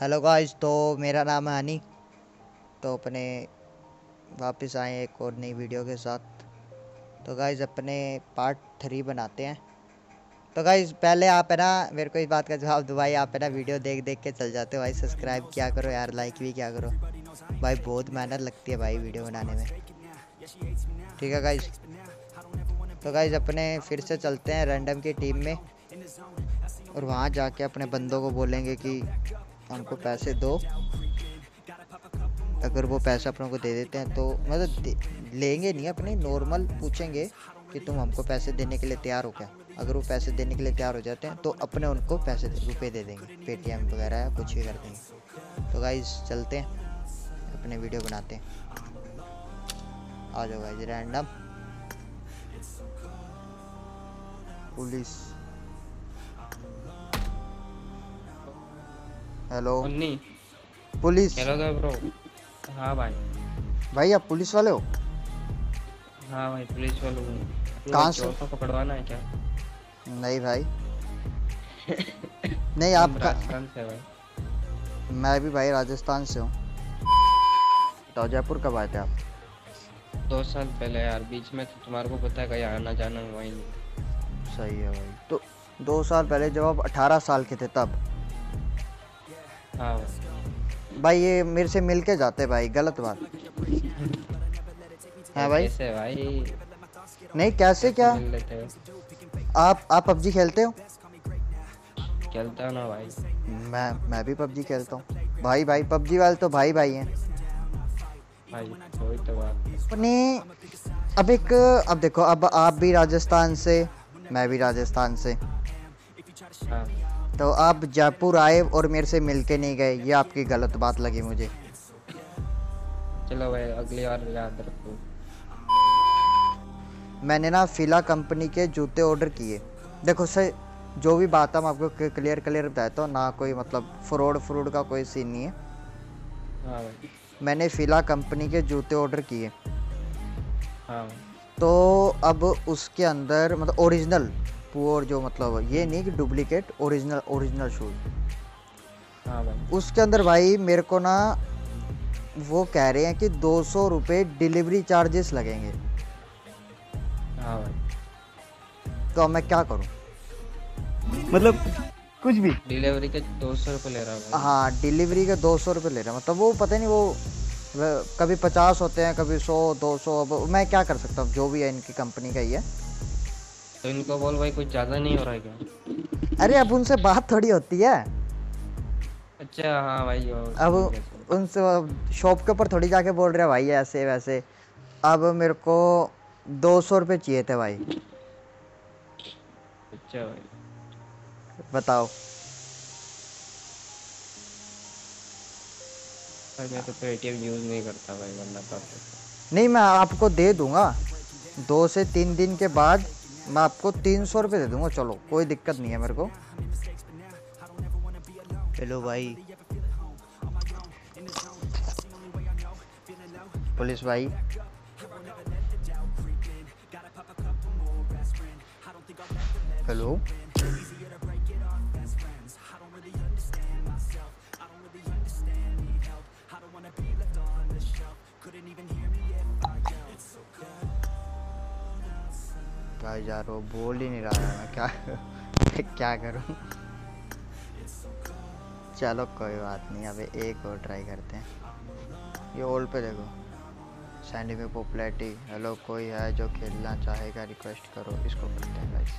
Hello guys तो मेरा नाम है हनी। तो अपने वापस आए एक और नई वीडियो के साथ। तो गाइस अपने पार्ट थ्री बनाते हैं। तो गाइस पहले आप है ना, मेरे को इस बात का जवाब दो भाई। आप है ना, वीडियो देख देख के चल जाते हो भाई। सब्सक्राइब क्या करो यार लाइक भी क्या करो। भाई, बहुत मेहनत लगती है भाई वीडियो बनाने में। ठीक है गाइस तो गाइज़ अपने फिर से चलते हैं रैंडम की टीम में। और वहाँ जाके अपने बंदों को बोलेंगे कि हमको पैसे दो। अगर वो पैसे अपनों को दे देते हैं तो मतलब लेंगे नहीं अपने नॉर्मल पूछेंगे कि तुम हमको पैसे देने के लिए तैयार हो क्या? अगर वो पैसे देने के लिए तैयार हो जाते हैं तो अपने उनको पैसे रुपए दे देंगे। पेटीएम वगैरह या कुछ भी कर देंगे। तो गाइज़ चलते हैं। अपने वीडियो बनाते हैं। आ जाओ guys random police hello Unni. Police. Hello तो ब्रो हाँ भाई। भाई आप पुलिस वाले हो? हाँ भाई पुलिस वालों को कहाँ से? को पकड़वाना है क्या? नहीं भाई। नहीं आप राजस्थान से भाई। मैं भी भाई राजस्थान से हूँ। तो जयपुर कब आए थे आप? दो साल पहले यार बीच में तो तुम्हारे को पता है कहीं आना जाना हुआ ही नहीं सही है भाई। तो दो साल पहले जब आप अठारह साल के थे तब? हाँ। भाई भाई ये मेरे से मिल के जाते भाई गलत बात। हाँ भाई। कैसे भाई? नहीं कैसे क्या? हो। आप आप पबजी खेलते हो? खेलता हो ना भाई। मैं मैं भी पबजी खेलता हूँ। भाई भाई पबजी वाले तो भाई भाई हैं। भाई तो बात अपने अब एक अब देखो अब आप भी राजस्थान से मैं भी राजस्थान से। हाँ। तो आप जयपुर आए और मेरे से मिल के नहीं गए ये आपकी गलत बात लगी मुझे। चलो भाई अगली बार याद रखो। मैंने ना फिला कंपनी के जूते ऑर्डर किए। देखो सर जो भी बात है मैं आपको क्लियर क्लियर बताता हूँ ना कोई मतलब फ्रॉड फ्रूड का कोई सीन नहीं है। हाँ मैंने फिला कंपनी के जूते ऑर्डर किए। हाँ। तो अब उसके अंदर मतलब ओरिजिनल पुअर जो मतलब ये नहीं कि डुप्लीकेट ओरिजिनल ओरिजिनल शूज़। हाँ भाई। उसके अंदर भाई मेरे को ना वो कह रहे हैं कि दो सौ रुपये डिलीवरी चार्जेस लगेंगे। हाँ भाई। तो मैं क्या करूँ? मतलब कुछ भी। डिलीवरी के दो सौ रुपये ले रहा हूँ हाँ डिलीवरी के दो सौ रुपये ले रहा हैं। मतलब वो पता नहीं वो वो कभी पचास होते हैं कभी सौ दो सौ। अब मैं क्या कर सकता हूँ? जो भी है इनकी कंपनी का ही है। तो इनको बोल भाई कुछ ज़्यादा नहीं हो रहा है क्या? अरे अब उनसे बात थोड़ी होती है। अच्छा हाँ भाई अब उनसे शॉप के ऊपर थोड़ी जाके बोल रहे भाई ऐसे वैसे। अब मेरे को दो सौ रुपये चाहिए थे भाई। अच्छा भाई। बताओ। भाई मैं तो पेटीएम यूज़ नहीं करता भाई वरना नहीं मैं आपको दे दूँगा। दो से तीन दिन के बाद मैं आपको तीन सौ रुपये दे दूँगा चलो कोई दिक्कत नहीं है मेरे को। हेलो भाई। पुलिस भाई। हेलो। भाई यार, वो बोल ही नहीं रहा है मैं क्या क्या करूँ? चलो कोई बात नहीं अबे एक और ट्राई करते हैं। ये ओल्ड पे देखो। साइंटिफिक पॉपुलैरिटी हेलो कोई है जो खेलना चाहेगा रिक्वेस्ट करो। इसको करते हैं गाइस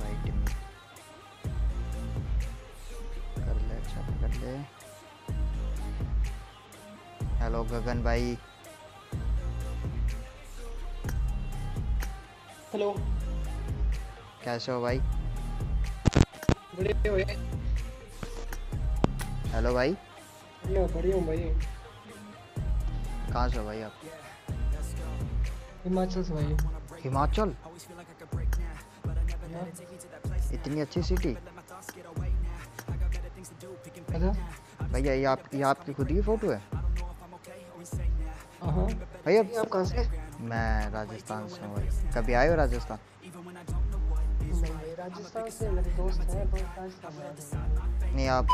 में कर ले अच्छा कर ले। हेलो गगन भाई। हेलो। कैसे हो भाई? बढ़िया भैया हेलो भाई। बढ़िया बढ़िया हूँ भाई। कहाँ से हो भाई आप? हिमाचल से भाई। हिमाचल? इतनी अच्छी सिटी अच्छा? भैया ये आप ये आपकी खुद की फ़ोटो है? हाँ। भैया आप कहाँ से? मैं राजस्थान से हूँ। भाई कभी आए हो राजस्थान? नहीं, राजस्थान से मेरे दोस्त हैं राजस्थान में आ गए। नहीं आप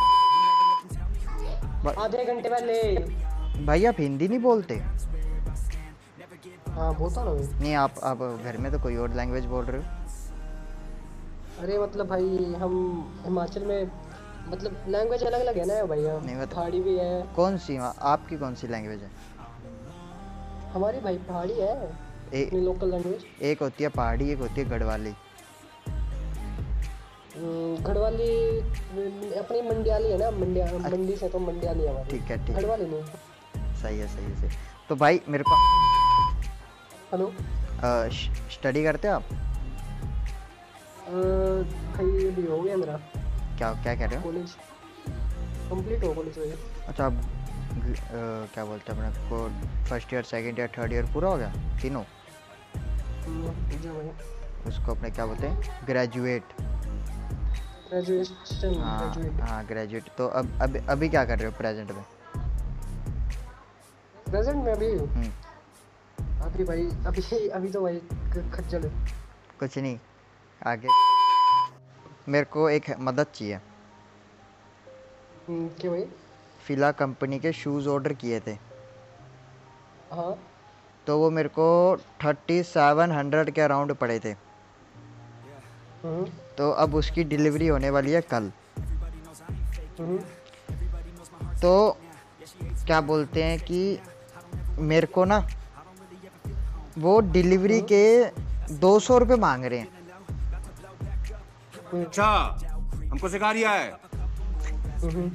आधे घंटे पहले। भाई आप हिंदी नहीं बोलते? हाँ बोलता ना भाई नहीं आप आप घर में तो कोई और लैंग्वेज बोल रहे हो? अरे मतलब भाई हम हिमाचल में मतलब लैंग्वेज अलग अलग है ना भैया नहीं, मतलब- पहाड़ी भी है। कौन सी आपकी कौन सी लैंग्वेज है? हमारी भाई पहाड़ी है ए, अपनी लोकल लैंग्वेज एक होती है पहाड़ी एक होती है गढ़वाली। गढ़वाली अपनी मंडियाली है ना मंडिया मंडी से तो मंडियाली है हमारी। ठीक है ठीक। है गढ़वाली नहीं। सही है सही है सही तो भाई मेरे को हेलो? स्टडी करते हो आप? भाई अभी हो गया मेरा। क्या क्या कह रहे हो? कॉलेज कंप्लीट हो कॉलेज अच्छा क्या बोलते हैं अपने को first year second year third year पूरा हो गया? तीनों? उसको अपने क्या बोलते हैं? ग्रेजुएट ग्रेजुएशन हाँ ग्रेजुएट हाँ तो अब अभी अभी क्या कर रहे हो प्रेजेंट में? प्रेजेंट में अभी? हम्म, अभी भाई अभी अभी तो भाई खज्जल है। कुछ नहीं। आगे। मेरे को एक मदद चाहिए। हम्म, क्या भाई? फिला कंपनी के शूज़ ऑर्डर किए थे। हाँ। तो वो मेरे को थर्टी सेवन हंड्रेड के अराउंड पड़े थे। हम्म, तो अब उसकी डिलीवरी होने वाली है कल। हम्म, तो क्या बोलते हैं कि मेरे को ना वो डिलीवरी के दो सौ रुपये मांग रहे हैं। अच्छा हमको सिखा रिया है। हम्म।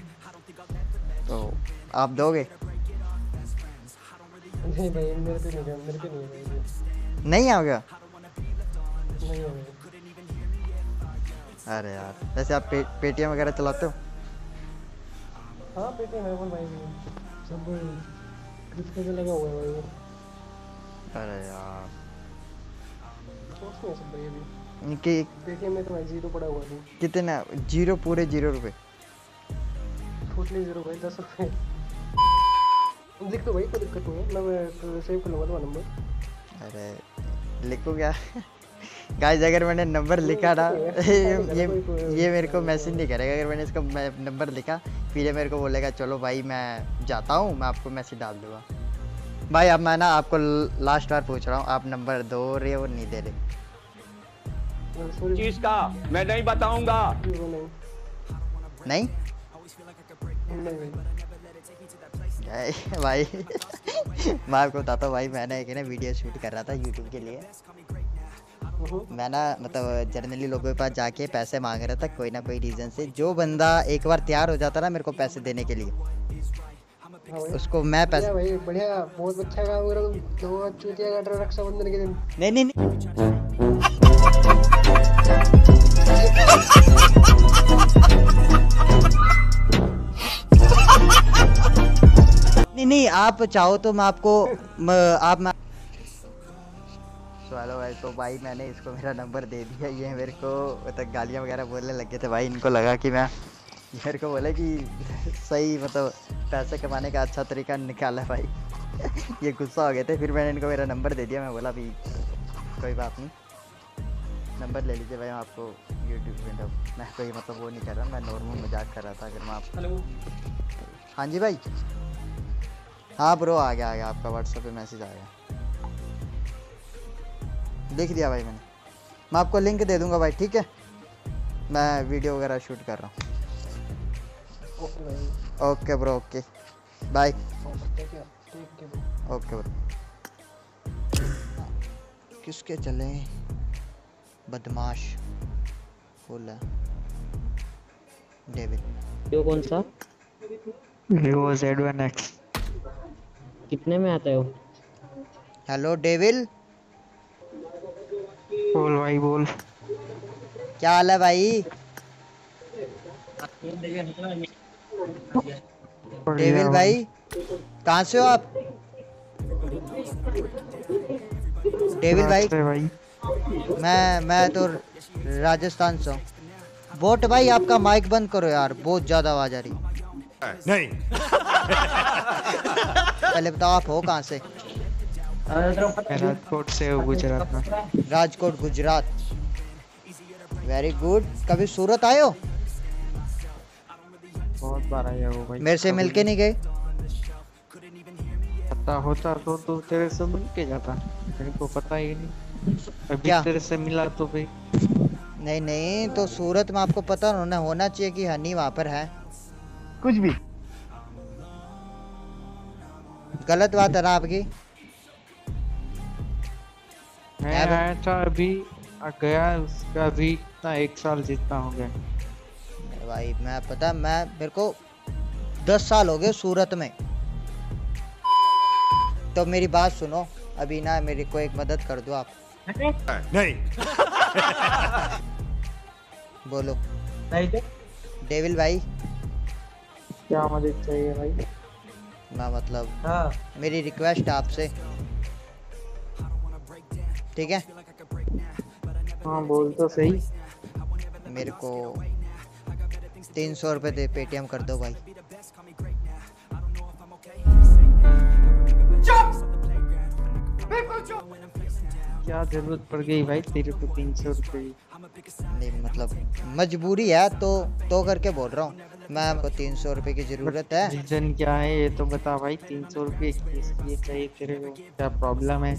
तो आप दोगे? नहीं भाई मेरे पे नहीं मेरे पे नहीं है नहीं आ गया नहीं है अरे यार वैसे आप पे, पेटीएम वगैरह चलाते हो? हाँ पेटे मेरे को भाई सब पे लगा हुआ है भाई अरे यार। सोच नहीं सब भाई अभी। कि पेटीएम में तो भाई ज़ीरो पड़ा हुआ है। कितना? ज़ीरो पूरे ज़ीरो रुपए। टोटली ज़ीरो भाई दस रुपये लिख दो भाई कोई दिक्कत नहीं है। मैं सेव कर लूँगा तुम्हारा नंबर अरे लिखो क्या? गाइस अगर मैंने नंबर लिखा ना ये ये ये मेरे को मैसेज नहीं करेगा। अगर मैंने इसका नंबर लिखा फिर ये मेरे को बोलेगा चलो भाई मैं जाता हूँ मैं आपको मैसेज डाल दूँगा। भाई अब मैं ना आपको लास्ट बार पूछ रहा हूँ। आप नंबर दो रहे हो नहीं दे रहे? चीज़ का मैं नहीं बताऊँगा। नहीं? भाई मैं आपको बताता हूँ भाई मैंने एक ना वीडियो शूट कर रहा था यूट्यूब के लिए। मैं ना मतलब जर्नली लोगों के पास जाके पैसे मांग रहा था कोई ना कोई रीज़न से। जो बंदा एक बार तैयार हो जाता ना मेरे को पैसे देने के लिए उसको मैं पैसे भाई बढ़िया। बहुत अच्छा काम कर रहा चूतिया काट रहे रक्षाबंधन के दिन। नहीं नहीं नहीं। नहीं नहीं आप चाहो तो मैं आपको म, आप मैं चलो भाई तो भाई मैंने इसको मेरा नंबर दे दिया। ये मेरे को मतलब गालियाँ वगैरह बोलने लगे थे भाई। इनको लगा कि मैं मेरे को बोले कि सही मतलब पैसे कमाने का अच्छा तरीका निकाला भाई। ये गुस्सा हो गए थे फिर मैंने इनको मेरा नंबर दे दिया। मैं बोला अभी कोई बात नहीं। नंबर ले लीजिए भाई मैं आपको यूट्यूब पे तो मैं कोई मतलब वो नहीं कर रहा मैं नॉर्मल मज़ाक कर रहा था अगर मैं आप हेलो हाँ जी भाई। हाँ ब्रो आ गया आ गया आपका व्हाट्सएप पे मैसेज आ गया। लिख दिया भाई मैंने। मैं आपको लिंक दे दूँगा भाई ठीक है? मैं वीडियो वगैरह शूट कर रहा हूँ। Okay bro okay bye okay bro किसके चले? बदमाश। फुल डेविड यो कौन सा? Vivo Z1X कितने में आता है वो? Hello devil? बोल भाई बोल। क्या हाल है भाई? डेविल भाई कहाँ से हो आप? डेविल भाई भाई। मैं मैं तो राजस्थान से हूँ। बोट भाई आपका माइक बंद करो यार बहुत ज़्यादा आवाज़ आ रही नहीं। पहले बताओ आप हो कहाँ से? राजकोट से हूँ गुजरात में। राजकोट गुजरात। वेरी गुड कभी सूरत आए हो? बहुत बार आया वो भाई। मेरे से मिल के नहीं गए? पता होता तो तो तेरे से मिल के जाता। मेरे को पता ही नहीं। अभी क्या? तेरे से मिला तो भाई नहीं नहीं तो सूरत में आपको पता होना होना चाहिए कि हनी वहाँ पर है। कुछ भी। गलत बात है ना आपकी। मैं आया था अभी आ गया उसका भी इतना एक साल जितना हो गया। भाई मैं पता मैं मेरे को दस साल हो गए सूरत में। तो मेरी बात सुनो अभी ना मेरी को एक मदद कर दो आप। नहीं। बोलो। नहीं डेविल भाई क्या मदद चाहिए भाई? ना मतलब हाँ। मेरी रिक्वेस्ट आपसे। ठीक है? हाँ बोल तो सही। मेरे को तीन सौ रुपये दे पेटीएम कर दो भाई। क्या ज़रूरत पड़ गई भाई तेरे को तीन सौ रुपये नहीं मतलब मजबूरी है तो तो करके बोल रहा हूँ। मैं आपको तीन सौ रुपये की ज़रूरत है। रीजन क्या है? ये तो बता भाई तीन सौ रुपये किस लिए चाहिए तेरे को क्या प्रॉब्लम है?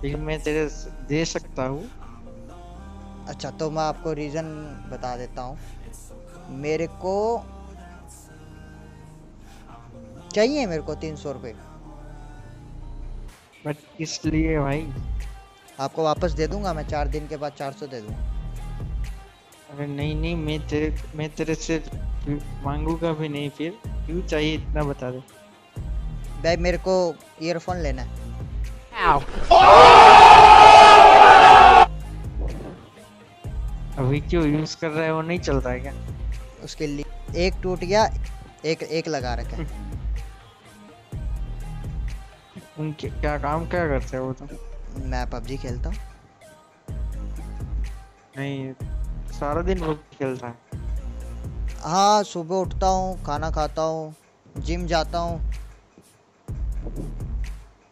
फिर मैं तेरे दे सकता हूँ। अच्छा तो मैं आपको रीज़न बता देता हूँ। मेरे को चाहिए मेरे को तीन सौ रुपये बट किस लिए भाई? आपको वापस दे दूँगा मैं चार दिन के बाद चार सौ दे दूँगा। अरे नहीं नहीं मैं तेरे मैं तेरे से मांगूँगा भी नहीं फिर। क्यों चाहिए इतना बता दे? भाई मेरे को ईयरफोन लेना है। अभी क्यों यूज़ कर रहा है? वो नहीं चल रहा है क्या? उसके लिए एक टूट गया एक एक लगा रखा है। उनके क्या काम क्या करते हैं वो तो? मैं पबजी खेलता हूँ। नहीं सारा दिन वो खेलता है। हाँ सुबह उठता हूँ खाना खाता हूँ जिम जाता हूँ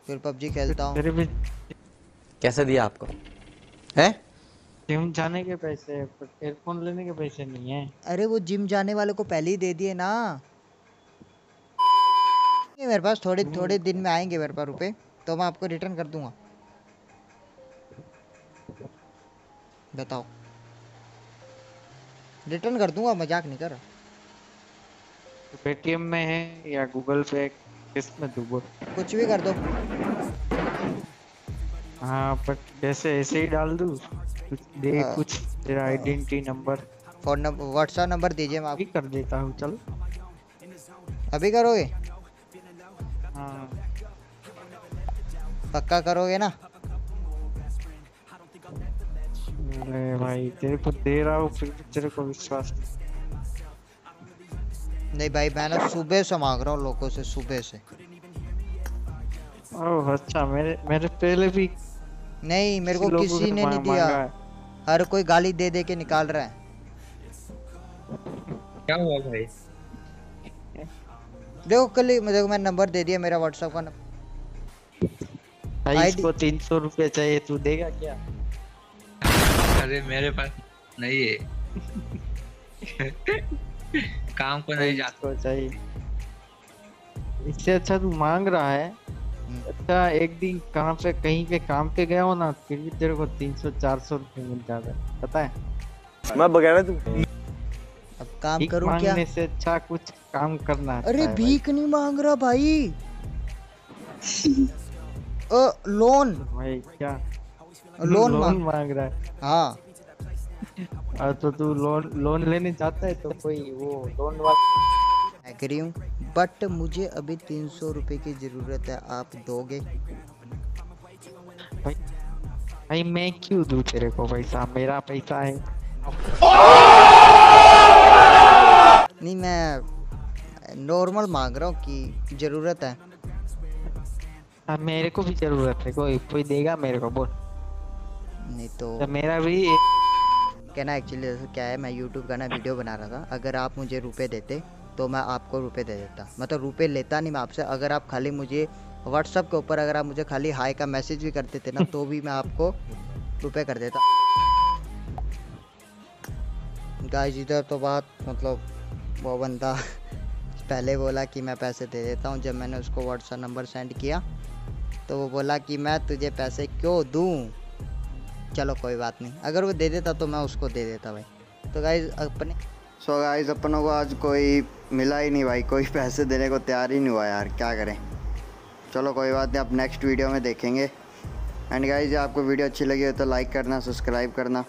फिर पबजी खेलता हूँ। कैसे दिया आपको? है? जिम जाने के पैसे एयरफोन लेने के पैसे नहीं है। अरे वो जिम जाने वाले को पहले ही दे दिए ना। मेरे पास थोड़े थोड़े दिन में आएँगे मेरे पास रुपए तो मैं आपको रिटर्न कर दूँगा। बताओ। रिटर्न कर दूँगा मज़ाक नहीं कर रहा। पेटीएम में है या गूगल पे किसमें तू बोल? कुछ भी कर दो। हाँ पर कैसे ऐसे ही डाल दूँ? दे हाँ। कुछ तेरा identity number phone number WhatsApp number दीजिए मैं भी आपको कर देता हूँ चल। अभी करोगे? हाँ। पक्का करोगे ना? भाई तेरे को दे रहा हूँ फिर भी तेरे को विश्वास नहीं। नहीं भाई मैं ना सुबह से मांग रहा हूँ लोगों से सुबह से। ओह अच्छा मेरे मेरे पहले भी नहीं मेरे को किसी ने नहीं दिया। हर कोई गाली दे दे के निकाल रहा है। क्या हुआ भाई? देखो कल ही देखो मैं नंबर दे दिया मेरा व्हाट्सएप का नंबर भाई इसको तीन सौ रुपये चाहिए तू देगा क्या? अरे मेरे पास नहीं है। काम को नहीं जाता। चाहिए इससे अच्छा तू मांग रहा है। अच्छा एक दिन कहाँ पे कहीं पे काम पे गया हो ना फिर भी तेरे को तीन सौ चार सौ रुपये मिल जाता है। पता है? मैं बगैर तू। अब काम करूँ क्या? मांगने से अच्छा कुछ काम करना अच्छा अरे भीख नहीं मांग रहा भाई। अ, लोन भाई क्या? लोन लोन मांग रहा है। हाँ। तो तू लोन लोन लेने जाता है तो कोई वो लोन वाला एग्री हूँ बट मुझे अभी तीन सौ रुपये की ज़रूरत है आप दोगे? भाई भाई मैं क्यों दूँ तेरे को पैसा? मेरा पैसा है। नहीं मैं नॉर्मल मांग रहा हूँ कि ज़रूरत है। हाँ मेरे को भी ज़रूरत है कोई कोई देगा मेरे को? बोल। नहीं तो तो मेरा भी कहना एक्चुअली जैसे क्या है मैं यूट्यूब का ना वीडियो बना रहा था। अगर आप मुझे रुपए देते तो मैं आपको रुपए दे देता। मतलब रुपए लेता नहीं मैं आपसे अगर आप खाली मुझे व्हाट्सअप के ऊपर अगर आप मुझे खाली हाई का मैसेज भी कर देते ना तो भी मैं आपको रुपए कर देता। गाइस इधर तो बात मतलब वो बंदा पहले बोला कि मैं पैसे दे देता हूँ जब मैंने उसको व्हाट्सअप नंबर सेंड किया तो वो बोला कि मैं तुझे पैसे क्यों दूँ? चलो कोई बात नहीं। अगर वो दे देता तो मैं उसको दे देता भाई। तो गाइज़ अपने सो गाइज़ अपनों को आज कोई मिला ही नहीं भाई। कोई पैसे देने को तैयार ही नहीं हुआ यार, क्या करें? चलो कोई बात नहीं, आप नेक्स्ट वीडियो में देखेंगे। एंड गाइज़ आपको वीडियो अच्छी लगी हो तो लाइक करना सब्सक्राइब करना।